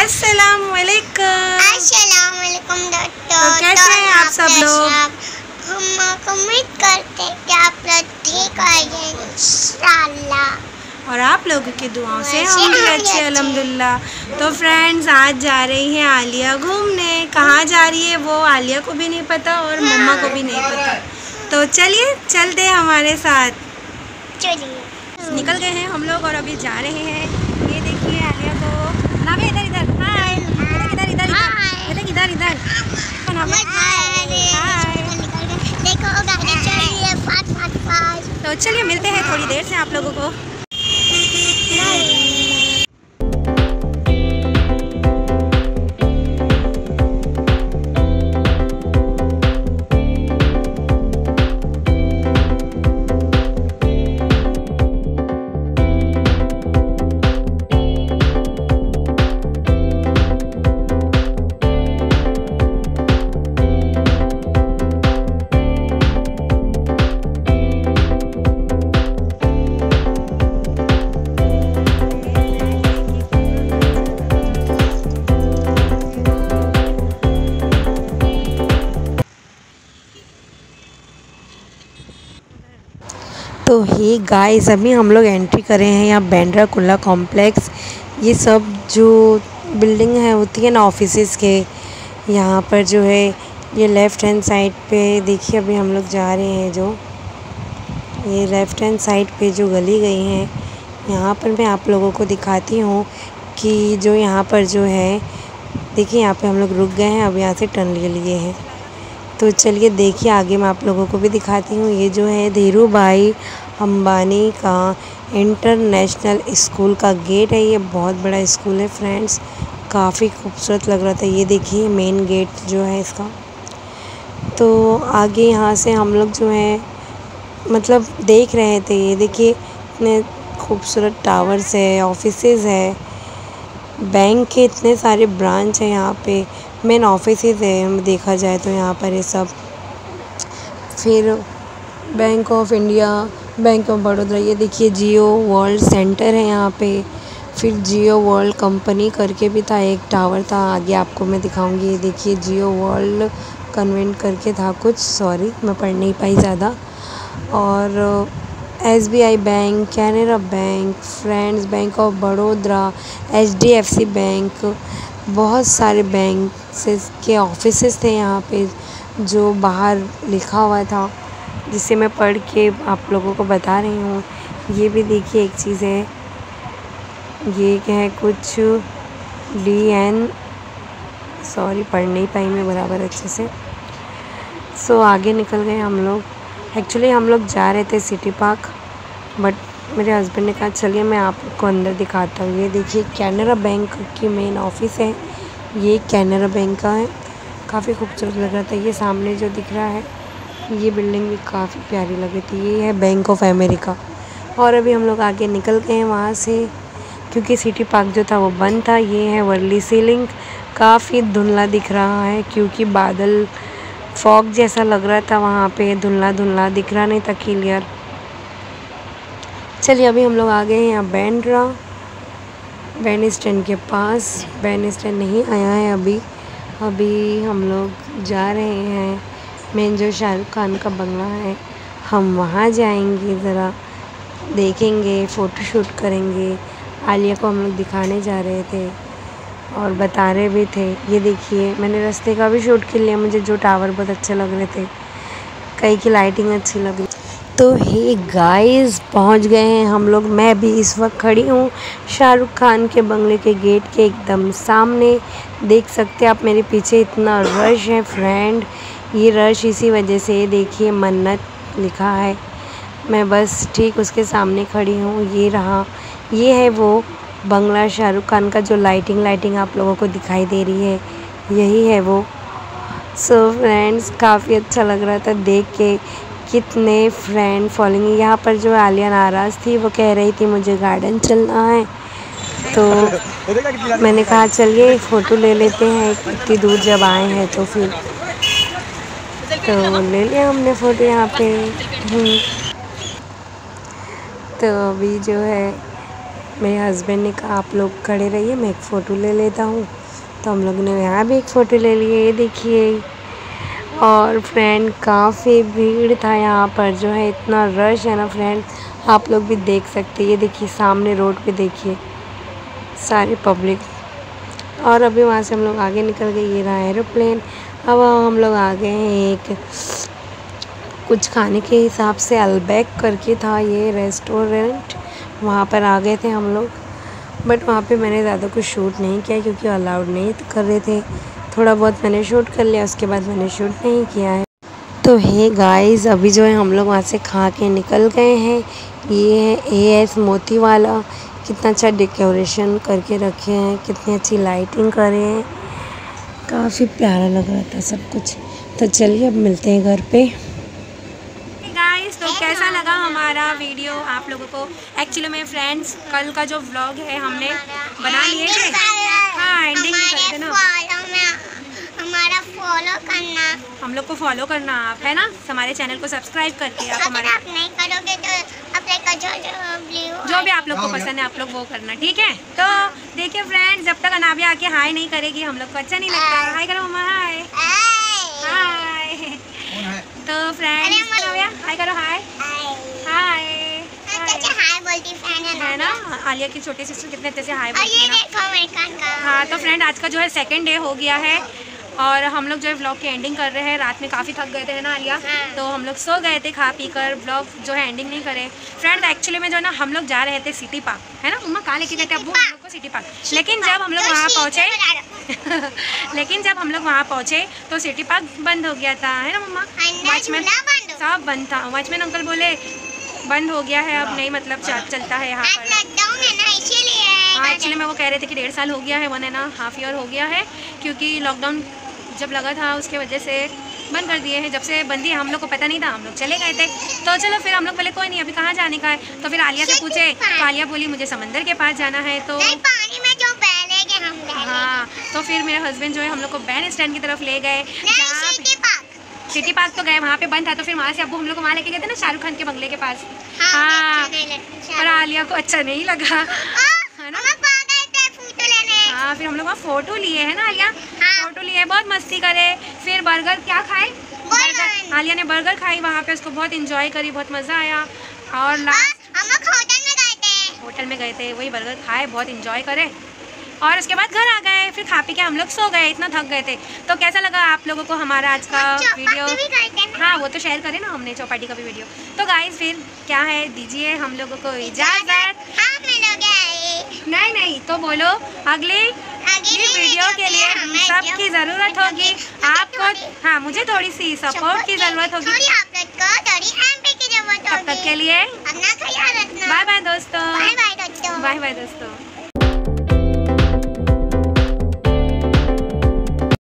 अस्सलाम वालेकुम अस्सलाम वालेकुम तो कैसे हैं आप सब लोग? हम उम्मीद करते हैं कि आप लोग ठीक होंगे इंशाल्लाह और आप लोगों की दुआओं से हम भी अच्छे। अल्हम्दुलिल्लाह। तो फ्रेंड्स आज जा रही है आलिया घूमने। कहाँ जा रही है वो आलिया को भी नहीं पता और मम्मा को भी नहीं पता। तो चलिए चलते हमारे साथ। चलिए। निकल गए हैं हम लोग और अभी जा रहे हैं। चलिए मिलते हैं थोड़ी देर से आप लोगों को। तो हे गाइस अभी हम लोग एंट्री करे हैं यहाँ बैंड्रा कुल्ला कॉम्प्लेक्स ये सब जो बिल्डिंग है होती है ना ऑफिसेज के यहाँ पर जो है, ये लेफ़्ट हैंड साइड पे देखिए अभी हम लोग जा रहे हैं जो। ये लेफ़्ट हैंड साइड पे जो गली गई है, यहाँ पर मैं आप लोगों को दिखाती हूँ कि जो यहाँ पर जो है, देखिए यहाँ पे हम लोग रुक गए हैं, अब यहाँ से टर्न ले लिए हैं। तो चलिए देखिए, आगे मैं आप लोगों को भी दिखाती हूँ। ये जो है धीरू भाई अम्बानी का इंटरनेशनल स्कूल का गेट है। ये बहुत बड़ा स्कूल है फ्रेंड्स। काफ़ी खूबसूरत लग रहा था। ये देखिए, मेन गेट जो है इसका। तो आगे यहाँ से हम लोग जो है मतलब देख रहे थे। ये देखिए, इतने खूबसूरत टावर्स है ऑफिसेज है। बैंक के इतने सारे ब्रांच हैं यहाँ पे। मेन ऑफिसेज है देखा जाए तो यहाँ पर ये सब। फिर Bank of India Bank of Baroda ये देखिए जियो वर्ल्ड सेंटर है यहाँ पे। फिर जियो वर्ल्ड कंपनी करके भी था, एक टावर था, आगे आपको मैं दिखाऊँगी। ये देखिए जियो वर्ल्ड कन्वेंट करके था कुछ सॉरी मैं पढ़ नहीं पाई ज़्यादा। और S B I bank Canara bank friends bank of Vadodara H D F C bank बहुत सारे बैंक के ऑफिसेस थे यहाँ पे जो बाहर लिखा हुआ था जिसे मैं पढ़ के आप लोगों को बता रही हूँ। ये भी देखिए एक चीज़ है। ये क्या है कुछ डी एन सॉरी पढ़ नहीं पाई मैं बराबर अच्छे से। सो so, आगे निकल गए हम लोग। एक्चुअली हम लोग जा रहे थे सिटी पार्क बट मेरे हस्बैंड ने कहा, चलिए मैं आपको अंदर दिखाता हूँ। ये देखिए कैनरा बैंक की मेन ऑफ़िस है। ये कैनरा बैंक का है। काफ़ी खूबसूरत लग रहा था। ये सामने जो दिख रहा है, ये बिल्डिंग भी काफ़ी प्यारी लगी थी। ये है बैंक ऑफ़ अमेरिका और अभी हम लोग आगे निकल गए हैं वहाँ से, क्योंकि सिटी पार्क जो था वो बंद था। ये है वर्ली सीलिंग काफ़ी धुंधला दिख रहा है, क्योंकि बादल फॉग जैसा लग रहा था वहाँ पे। धुंधला धुंधला दिख रहा, नहीं था क्लियर चलिए, अभी हम लोग आ गए हैं यहाँ बैंड्रा। बैन स्टैंड के पास। बैन स्टैंड नहीं आया है अभी। अभी हम लोग जा रहे हैं। मेन जो शाहरुख खान का बंगला है, हम वहाँ जाएँगे ज़रा। देखेंगे फ़ोटो शूट करेंगे। आलिया को हम लोग दिखाने जा रहे थे और बता रहे भी थे। ये देखिए, मैंने रास्ते का भी शूट कर लिया। मुझे जो टावर बहुत अच्छे लग रहे थे। कहीं की लाइटिंग अच्छी लग रही। तो हे गाइस पहुँच गए हैं हम लोग। मैं भी इस वक्त खड़ी हूँ। शाहरुख खान के बंगले के गेट के एकदम सामने। देख सकते हैं आप मेरे पीछे इतना रश है फ्रेंड ये रश इसी वजह से, देखिए मन्नत लिखा है। मैं बस ठीक उसके सामने खड़ी हूँ। ये रहा, ये है वो बंगला शाहरुख खान का जो लाइटिंग लाइटिंग आप लोगों को दिखाई दे रही है। यही है वो। सो फ्रेंड्स काफ़ी अच्छा लग रहा था देख के। कितने फ्रेंड फॉलोइंग यहाँ पर जो आलिया नाराज़ थी, वो कह रही थी, मुझे गार्डन चलना है। तो मैंने कहा, चलिए फ़ोटो ले लेते हैं। इतनी दूर जब आए हैं तो फिर। तो ले लिया हमने फ़ोटो यहाँ पे। हम्म। तो अभी जो है, मेरे हस्बैंड ने कहा, आप लोग खड़े रहिए, मैं एक फ़ोटो ले लेता हूँ। तो हम लोग ने यहाँ भी एक फ़ोटो ले लिए। ये देखिए। और फ्रेंड काफ़ी भीड़ था यहाँ पर जो है, इतना रश है ना फ्रेंड आप लोग भी देख सकते हैं। ये देखिए, सामने रोड पे देखिए, सारी पब्लिक और अभी वहाँ से हम लोग आगे निकल गए, ये रहा एरोप्लेन अब हम लोग आ गए हैं एक कुछ खाने के हिसाब से अलबैक करके था ये रेस्टोरेंट वहाँ पर आ गए थे हम लोग बट वहाँ पे मैंने ज़्यादा कुछ शूट नहीं किया क्योंकि अलाउड नहीं कर रहे थे। थोड़ा बहुत मैंने शूट कर लिया, उसके बाद मैंने शूट नहीं किया है। तो हे गाइस अभी जो है हम लोग वहाँ से खा के निकल गए हैं। ये है ए एस मोती वाला कितना अच्छा डेकोरेशन करके रखे हैं, कितनी अच्छी लाइटिंग करे हैं। काफ़ी प्यारा लग रहा था सब कुछ। तो चलिए अब मिलते हैं घर पे। तो कैसा लगा हमारा वीडियो आप लोगों को? एक्चुअली में फ्रेंड्स कल का जो व्लॉग है हमने बना लिए थे। हाँ एंडिंग भी कर देना हमारा फॉलो करना। हम लोग को फॉलो करना आप है ना? हमारे चैनल को सब्सक्राइब करके आप हमारे आप नहीं करोगे तो अपने का जो जो ब्लू जो भी आप लोग को पसंद है आप लोग वो करना ठीक है? तो देखिए फ्रेंड्स जब तक अनाबिया आके हाय नहीं करेगी हम लोग को अच्छा नहीं लगता। हाय करो मम्मा हाय हाय तो फ्रेंड्स अरे मम्मा। अनाबिया हाय करो हाय हाय अच्छा हाय बोलती फ़ैन है ना? आलिया की छोटी सिस्टर कितने अच्छे से हाय और बोलती है हाँ तो फ्रेंड आज का जो है सेकंड डे हो गया है। और हम लोग जो है ब्लॉग की एंडिंग कर रहे हैं। रात में काफ़ी थक गए थे ना आलिया? हाँ। तो हम लोग सो गए थे खा पी कर। व्लॉग जो है एंडिंग नहीं करे। फ्रेंड एक्चुअली में जो है ना हम लोग जा रहे थे सिटी पार्क है ना? मम्मा कहाँ लेके गए थे? अब्बू हम लोग को सिटी पार्क लेकिन जब हम लोग वहाँ पहुँचे लेकिन जब हम लोग वहाँ पहुँचे तो सिटी पार्क बंद हो गया था है ना मम्मा वॉचमैन हो। सब बंद था। वॉचमैन अंकल बोले बंद हो गया है अब नहीं मतलब चलता है यहाँ पर लॉकडाउन है ना इसीलिए हाँ एक्चुअली में वो कह रहे थे कि डेढ़ साल हो गया है वन एंड हाफ़ ईयर हो गया है क्योंकि लॉकडाउन जब लगा था उसके वजह से बंद कर दिए हैं। जब से बंदी हम लोग को पता नहीं था हम लोग चले गए थे। तो चलो फिर हम लोग बोले कोई नहीं अभी कहाँ जाने का है? तो फिर आलिया से पूछे तो आलिया बोली मुझे समंदर के पास जाना है। तो पानी में जो हम हाँ तो फिर मेरे हस्बैंड जो है हम लोग को बैन स्टैंड की तरफ़ ले गए। सिटी पार्क तो गए वहाँ पे बंद था तो फिर वहाँ से अब्बू हम लोग को वहाँ लेके गए थे ना शाहरुख खान के बंगले के पास। हाँ हाँ। अच्छा। पर आलिया को अच्छा नहीं लगा हाँ, है ना? हम लोग आ गए थे फ़ोटो लेने हाँ फिर हम लोग वहाँ फ़ोटो लिए है ना आलिया? हाँ। फ़ोटो लिए बहुत मस्ती करे। फिर बर्गर क्या खाए? बर्गर। आलिया ने बर्गर खाई वहाँ पे उसको बहुत इंजॉय करी बहुत मज़ा आया। और हाँ, लास्ट हम लोग होटल में गए थे। होटल में गए थे वही बर्गर खाए बहुत इंजॉय करे। और उसके बाद घर आ गए फिर खा पी के हम लोग सो गए इतना थक गए थे। तो कैसा लगा आप लोगों को हमारा आज का वीडियो थे। हाँ वो तो शेयर करें ना हमने चौपाटी का भी वीडियो तो गाइस फिर क्या है दीजिए हम लोगों को इजाज़त। हाँ नहीं नहीं तो बोलो अगली अगली वीडियो के लिए हम सब सबकी ज़रूरत होगी। आपको हाँ मुझे थोड़ी सी सपोर्ट की ज़रूरत होगी। को की तब तक के लिए बाय बाय दोस्तों। बाय बाय दोस्तों।